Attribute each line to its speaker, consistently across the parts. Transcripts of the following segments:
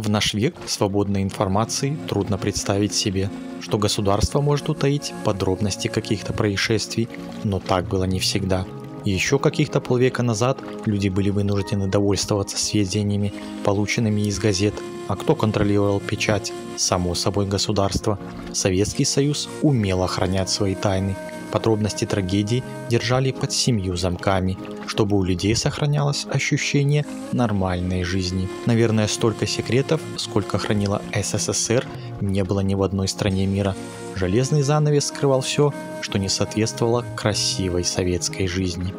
Speaker 1: В наш век свободной информации трудно представить себе, что государство может утаить подробности каких-то происшествий, но так было не всегда. Еще каких-то полвека назад люди были вынуждены довольствоваться сведениями, полученными из газет, а кто контролировал печать? Само собой государство. Советский Союз умел охранять свои тайны, Подробности трагедии держали под семью замками, чтобы у людей сохранялось ощущение нормальной жизни. Наверное, столько секретов, сколько хранила СССР, не было ни в одной стране мира. Железный занавес скрывал все, что не соответствовало красивой советской жизни.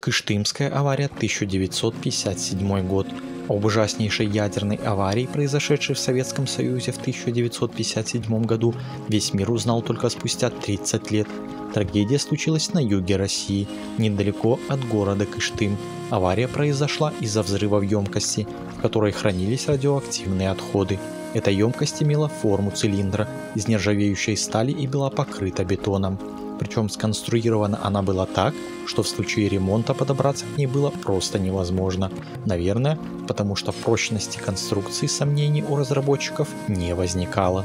Speaker 1: Кыштымская авария 1957 год – об ужаснейшей ядерной аварии, произошедшей в Советском Союзе в 1957 году, весь мир узнал только спустя 30 лет. Трагедия случилась на юге России, недалеко от города Кыштым. Авария произошла из-за взрыва в емкости, в которой хранились радиоактивные отходы. Эта емкость имела форму цилиндра из нержавеющей стали и была покрыта бетоном. Причем сконструирована она была так, что в случае ремонта подобраться к ней было просто невозможно. Наверное, потому что прочности конструкции сомнений у разработчиков не возникало.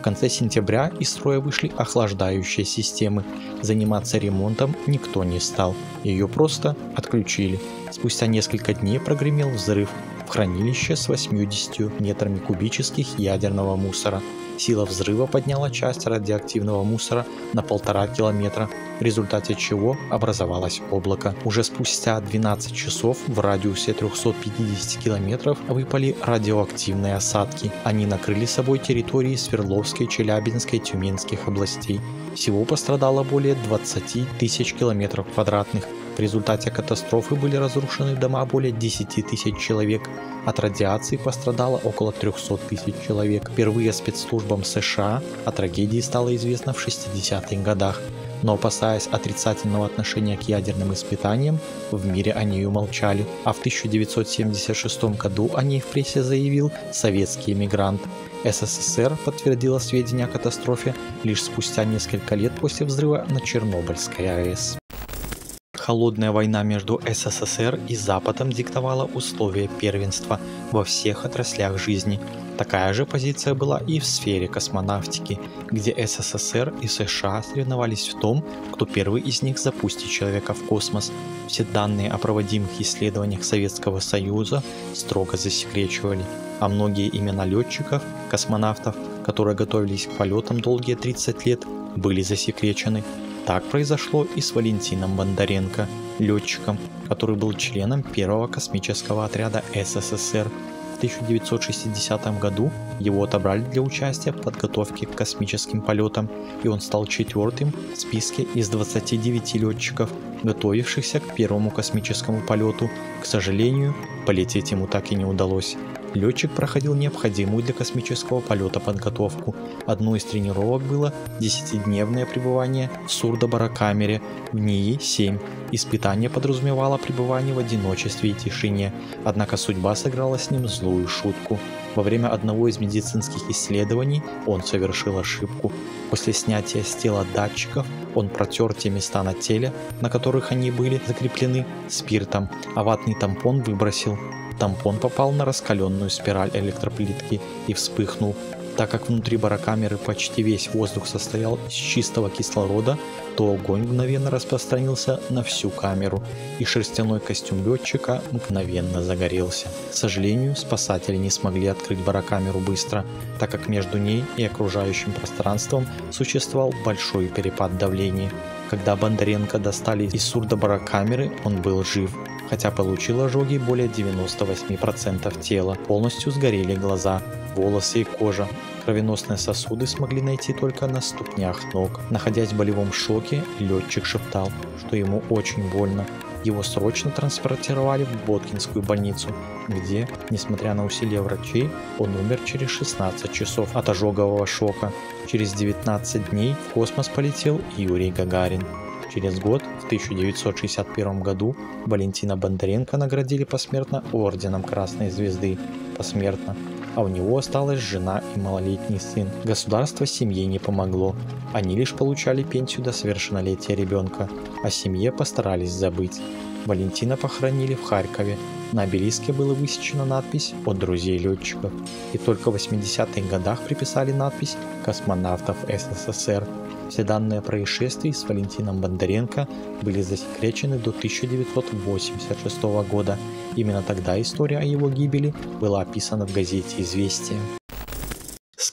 Speaker 1: В конце сентября из строя вышли охлаждающие системы. Заниматься ремонтом никто не стал. Ее просто отключили. Спустя несколько дней прогремел взрыв в хранилище с 80 метрами кубических ядерного мусора. Сила взрыва подняла часть радиоактивного мусора на полтора километра, в результате чего образовалось облако. Уже спустя 12 часов в радиусе 350 километров выпали радиоактивные осадки. Они накрыли собой территории Свердловской, Челябинской, Тюменских областей. Всего пострадало более 20 тысяч километров квадратных. В результате катастрофы были разрушены дома более 10 тысяч человек. От радиации пострадало около 300 тысяч человек. Впервые спецслужбам США о трагедии стало известно в 60-х годах. Но опасаясь отрицательного отношения к ядерным испытаниям, в мире о ней умолчали. А в 1976 году о ней в прессе заявил советский эмигрант. СССР подтвердила сведения о катастрофе лишь спустя несколько лет после взрыва на Чернобыльской АЭС. Холодная война между СССР и Западом диктовала условия первенства во всех отраслях жизни. Такая же позиция была и в сфере космонавтики, где СССР и США соревновались в том, кто первый из них запустит человека в космос. Все данные о проводимых исследованиях Советского Союза строго засекречивали, а многие имена летчиков, космонавтов, которые готовились к полетам долгие 30 лет, были засекречены. Так произошло и с Валентином Бондаренко, летчиком, который был членом первого космического отряда СССР. В 1960 году его отобрали для участия в подготовке к космическим полетам, и он стал четвертым в списке из 29 летчиков, готовившихся к первому космическому полету. К сожалению, полететь ему так и не удалось. Летчик проходил необходимую для космического полета подготовку. Одной из тренировок было 10-дневное пребывание в сурдо-барокамере в НИИ-7. Испытание подразумевало пребывание в одиночестве и тишине, однако судьба сыграла с ним злую шутку. Во время одного из медицинских исследований он совершил ошибку. После снятия с тела датчиков он протер те места на теле, на которых они были закреплены, спиртом, а ватный тампон выбросил. Тампон попал на раскаленную спираль электроплитки и вспыхнул. Так как внутри барокамеры почти весь воздух состоял из чистого кислорода, то огонь мгновенно распространился на всю камеру, и шерстяной костюм летчика мгновенно загорелся. К сожалению, спасатели не смогли открыть барокамеру быстро, так как между ней и окружающим пространством существовал большой перепад давления. Когда Бондаренко достали из сурдобарокамеры, он был жив, хотя получил ожоги более 98% тела. Полностью сгорели глаза, волосы и кожа. Кровеносные сосуды смогли найти только на ступнях ног. Находясь в болевом шоке, летчик шептал, что ему очень больно. Его срочно транспортировали в Боткинскую больницу, где, несмотря на усилия врачей, он умер через 16 часов от ожогового шока. Через 19 дней в космос полетел Юрий Гагарин. Через год, в 1961 году, Валентина Бондаренко наградили посмертно Орденом Красной Звезды. Посмертно. А у него осталась жена и малолетний сын. Государство семье не помогло. Они лишь получали пенсию до совершеннолетия ребенка. О семье постарались забыть. Валентина похоронили в Харькове. На обелиске было высечена надпись «От друзей летчиков». И только в 80-х годах приписали надпись «Космонавтов СССР». Все данные о происшествии с Валентином Бондаренко были засекречены до 1986 года. Именно тогда история о его гибели была описана в газете «Известия».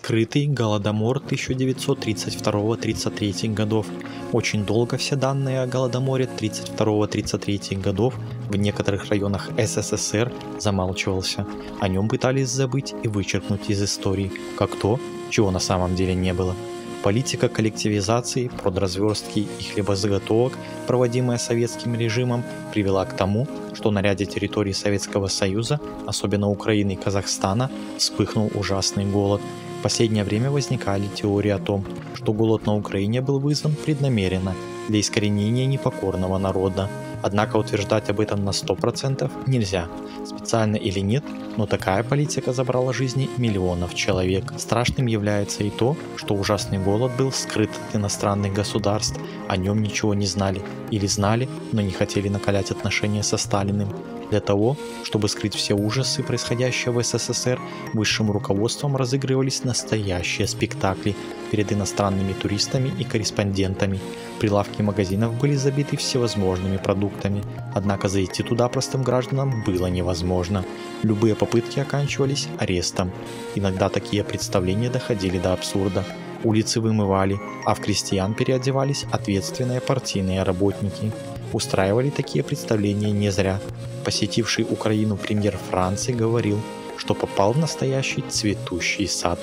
Speaker 1: Скрытый Голодомор 1932-33 годов. Очень долго все данные о Голодоморе 32-33 годов в некоторых районах СССР замалчивался. О нем пытались забыть и вычеркнуть из истории, как то, чего на самом деле не было. Политика коллективизации, продразверстки и хлебозаготовок, проводимая советским режимом, привела к тому, что на ряде территорий Советского Союза, особенно Украины и Казахстана, вспыхнул ужасный голод. В последнее время возникали теории о том, что голод на Украине был вызван преднамеренно для искоренения непокорного народа. Однако утверждать об этом на 100% нельзя. Специально или нет, но такая политика забрала жизни миллионов человек. Страшным является и то, что ужасный голод был скрыт от иностранных государств, о нем ничего не знали или знали, но не хотели накалять отношения со Сталиным. Для того, чтобы скрыть все ужасы происходящего в СССР, высшим руководством разыгрывались настоящие спектакли перед иностранными туристами и корреспондентами. Прилавки магазинов были забиты всевозможными продуктами, однако зайти туда простым гражданам было невозможно. Любые попытки оканчивались арестом. Иногда такие представления доходили до абсурда. Улицы вымывали, а в крестьян переодевались ответственные партийные работники. Устраивали такие представления не зря. Посетивший Украину премьер Франции говорил, что попал в настоящий цветущий сад.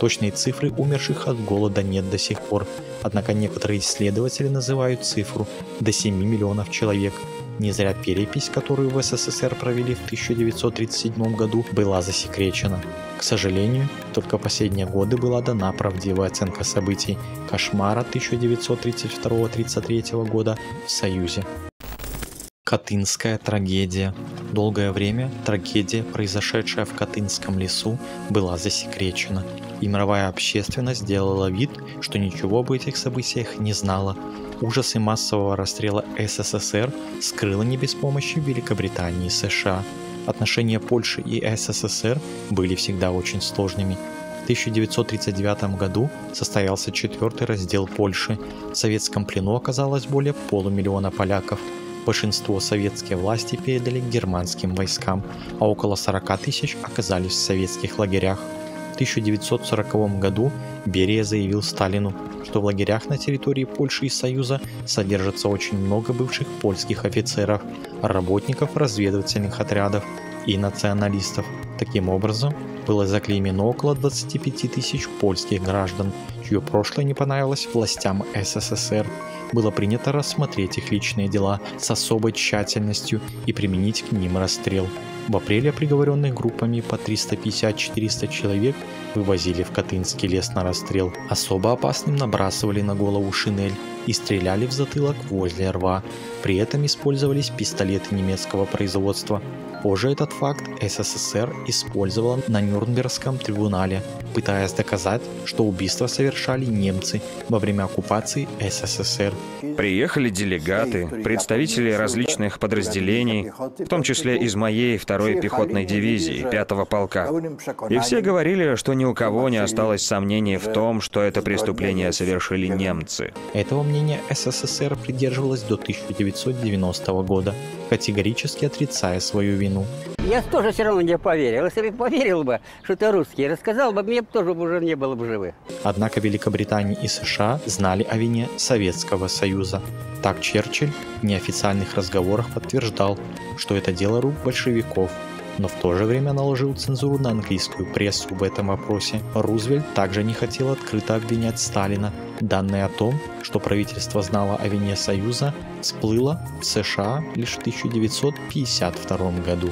Speaker 1: Точные цифры умерших от голода нет до сих пор, однако некоторые исследователи называют цифру до 7 миллионов человек. Не зря перепись, которую в СССР провели в 1937 году, была засекречена. К сожалению, только последние годы была дана правдивая оценка событий кошмара 1932-33 года в Союзе. Катынская трагедия. Долгое время трагедия, произошедшая в Катынском лесу, была засекречена, и мировая общественность сделала вид, что ничего об этих событиях не знала. Ужасы массового расстрела СССР скрыла не без помощи Великобритании и США. Отношения Польши и СССР были всегда очень сложными. В 1939 году состоялся четвертый раздел Польши. В советском плену оказалось более полумиллиона поляков. Большинство советские власти передали германским войскам, а около 40 тысяч оказались в советских лагерях. В 1940 году Берия заявил Сталину, что в лагерях на территории Польши и Союза содержится очень много бывших польских офицеров, работников разведывательных отрядов и националистов. Таким образом, было заклеймено около 25 тысяч польских граждан, чье прошлое не понравилось властям СССР. Было принято рассмотреть их личные дела с особой тщательностью и применить к ним расстрел. В апреле приговоренных группами по 350-400 человек вывозили в Катынский лес на расстрел. Особо опасным набрасывали на голову шинель и стреляли в затылок возле рва. При этом использовались пистолеты немецкого производства. Позже этот факт СССР использовала на Нюрнбергском трибунале, пытаясь доказать, что убийства совершали немцы во время оккупации СССР.
Speaker 2: Приехали делегаты, представители различных подразделений, в том числе из моей второй пехотной дивизии, пятого полка. И все говорили, что ни у кого не осталось сомнений в том, что это преступление совершили немцы.
Speaker 1: Этого мнения СССР придерживалось до 1990 года, категорически отрицая свою вину.
Speaker 3: Я тоже все равно не поверил. Если бы поверил бы, что ты русский, рассказал бы, мне тоже уже не было бы живых.
Speaker 1: Однако Великобритания и США знали о вине Советского Союза. Так Черчилль в неофициальных разговорах подтверждал, что это дело рук большевиков, но в то же время наложил цензуру на английскую прессу в этом вопросе. Рузвельт также не хотел открыто обвинять Сталина. Данные о том, что правительство знало о вине Союза, всплыло в США лишь в 1952 году.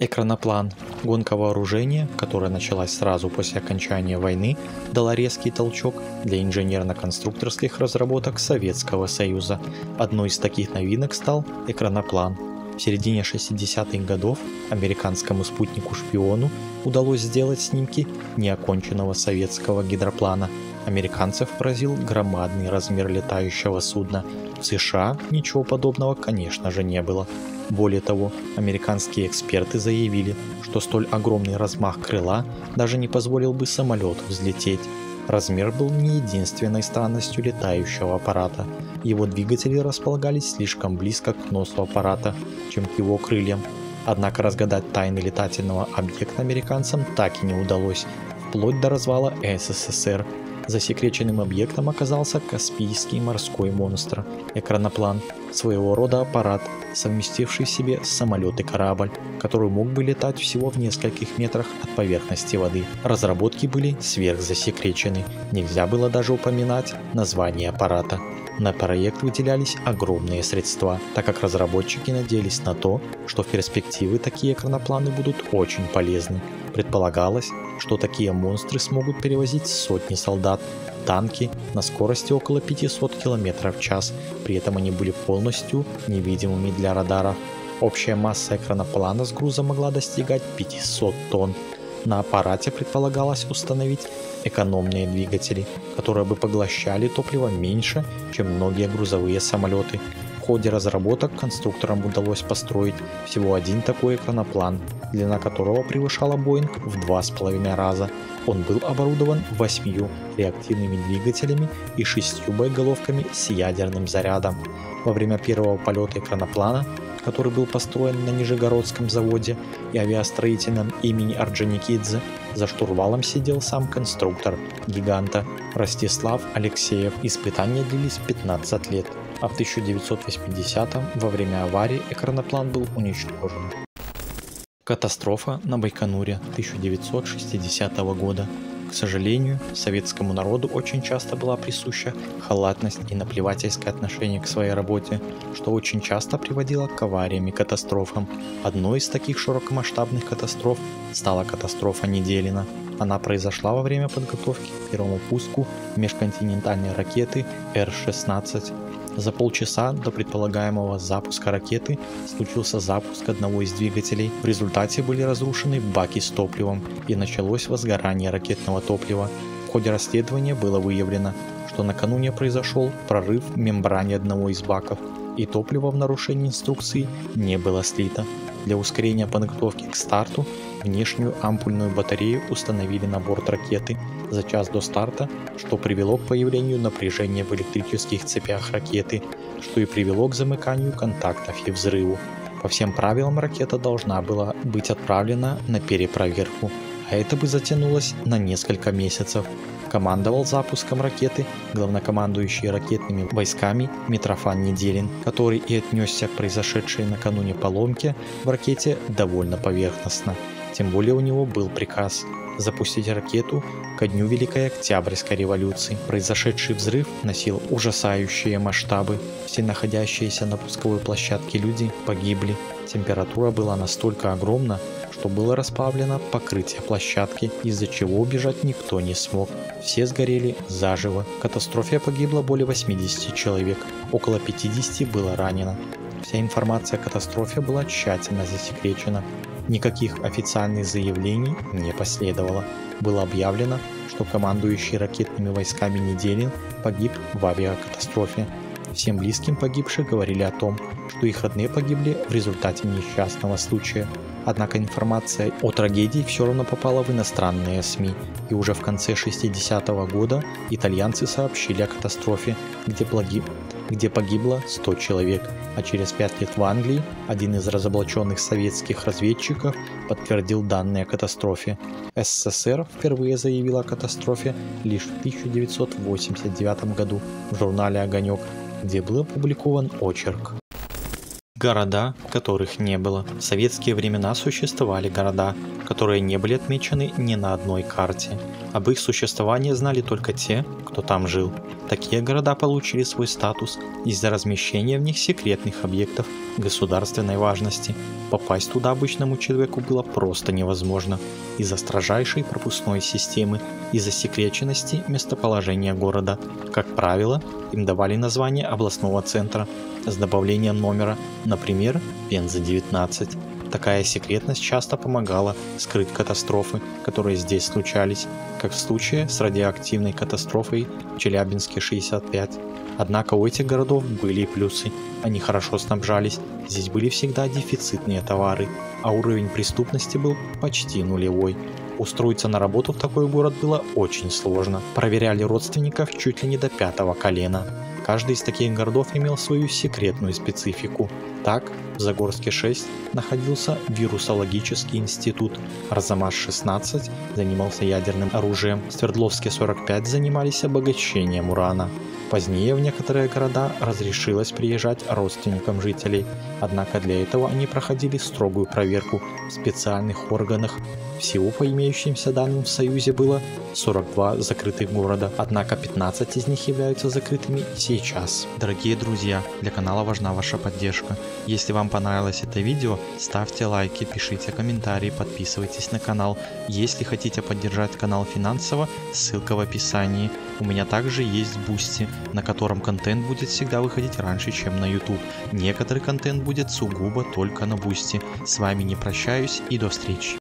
Speaker 1: Экраноплан. Гонка вооружения, которая началась сразу после окончания войны, дала резкий толчок для инженерно-конструкторских разработок Советского Союза. Одной из таких новинок стал экраноплан. В середине 60-х годов американскому спутнику-шпиону удалось сделать снимки неоконченного советского гидроплана. Американцев поразил громадный размер летающего судна. В США ничего подобного, конечно же, не было. Более того, американские эксперты заявили, что столь огромный размах крыла даже не позволил бы самолету взлететь. Размер был не единственной странностью летающего аппарата. Его двигатели располагались слишком близко к носу аппарата, чем к его крыльям. Однако разгадать тайны летательного объекта американцам так и не удалось, вплоть до развала СССР. Засекреченным объектом оказался Каспийский морской монстр, экраноплан, своего рода аппарат, совместивший в себе самолет и корабль, который мог бы летать всего в нескольких метрах от поверхности воды. Разработки были сверхзасекречены, нельзя было даже упоминать название аппарата. На проект выделялись огромные средства, так как разработчики надеялись на то, что в перспективе такие экранопланы будут очень полезны. Предполагалось, что такие монстры смогут перевозить сотни солдат, танки на скорости около 500 км в час, при этом они были полностью невидимыми для радаров. Общая масса экраноплана с груза могла достигать 500 тонн. На аппарате предполагалось установить экономные двигатели, которые бы поглощали топливо меньше, чем многие грузовые самолеты. Ходе разработок конструкторам удалось построить всего один такой экраноплан, длина которого превышала Боинг в два с половиной раза. Он был оборудован восьмью реактивными двигателями и шестью боеголовками с ядерным зарядом. Во время первого полета экраноплана который был построен на Нижегородском заводе и авиастроительном имени Орджоникидзе, за штурвалом сидел сам конструктор гиганта Ростислав Алексеев. Испытания длились 15 лет, а в 1980 во время аварии экраноплан был уничтожен. Катастрофа на Байконуре 1960 года к сожалению, советскому народу очень часто была присуща халатность и наплевательское отношение к своей работе, что очень часто приводило к авариям и катастрофам. Одной из таких широкомасштабных катастроф стала катастрофа Неделина. Она произошла во время подготовки к первому пуску межконтинентальной ракеты Р-16 за полчаса до предполагаемого запуска ракеты случился запуск одного из двигателей. В результате были разрушены баки с топливом и началось возгорание ракетного топлива. В ходе расследования было выявлено, что накануне произошел прорыв в мембране одного из баков, и топливо в нарушении инструкции не было слито. Для ускорения подготовки к старту внешнюю ампульную батарею установили на борт ракеты за час до старта, что привело к появлению напряжения в электрических цепях ракеты, что и привело к замыканию контактов и взрыву. По всем правилам ракета должна была быть отправлена на перепроверку, а это бы затянулось на несколько месяцев. Командовал запуском ракеты главнокомандующий ракетными войсками Митрофан Неделин, который и отнесся к произошедшей накануне поломке в ракете довольно поверхностно. Тем более у него был приказ запустить ракету ко дню Великой Октябрьской революции. Произошедший взрыв носил ужасающие масштабы. Все находящиеся на пусковой площадке люди погибли. Температура была настолько огромна, что было расплавлено покрытие площадки, из-за чего убежать никто не смог. Все сгорели заживо. В катастрофе погибло более 80 человек, около 50 было ранено. Вся информация о катастрофе была тщательно засекречена. Никаких официальных заявлений не последовало. Было объявлено, что командующий ракетными войсками Неделин погиб в авиакатастрофе. Всем близким погибших говорили о том, что их родные погибли в результате несчастного случая. Однако информация о трагедии все равно попала в иностранные СМИ, и уже в конце 60-го года итальянцы сообщили о катастрофе, где, погиб, где погибло 100 человек, а через 5 лет в Англии один из разоблаченных советских разведчиков подтвердил данные о катастрофе. СССР впервые заявила о катастрофе лишь в 1989 году в журнале «Огонек», где был опубликован очерк. Города, которых не было. В советские времена существовали города, которые не были отмечены ни на одной карте. Об их существовании знали только те, кто там жил. Такие города получили свой статус из-за размещения в них секретных объектов государственной важности. Попасть туда обычному человеку было просто невозможно из-за строжайшей пропускной системы и засекреченности местоположения города. Как правило, им давали название областного центра, с добавлением номера, например, Пенза 19. Такая секретность часто помогала скрыть катастрофы, которые здесь случались, как в случае с радиоактивной катастрофой в Челябинске 65. Однако у этих городов были и плюсы. Они хорошо снабжались, здесь были всегда дефицитные товары, а уровень преступности был почти нулевой. Устроиться на работу в такой город было очень сложно. Проверяли родственников чуть ли не до пятого колена. Каждый из таких городов имел свою секретную специфику. Так, в Загорске 6 находился вирусологический институт, Арзамас-16 занимался ядерным оружием, в Свердловске 45 занимались обогащением урана. Позднее в некоторые города разрешилось приезжать родственникам жителей, однако для этого они проходили строгую проверку в специальных органах. Всего по имеющимся данным в Союзе было 42 закрытых города, однако 15 из них являются закрытыми сейчас. Дорогие друзья, для канала важна ваша поддержка. Если вам понравилось это видео, ставьте лайки, пишите комментарии, подписывайтесь на канал. Если хотите поддержать канал финансово, ссылка в описании. У меня также есть Boosty, на котором контент будет всегда выходить раньше, чем на YouTube. Некоторый контент будет сугубо только на Boosty. С вами не прощаюсь и до встречи.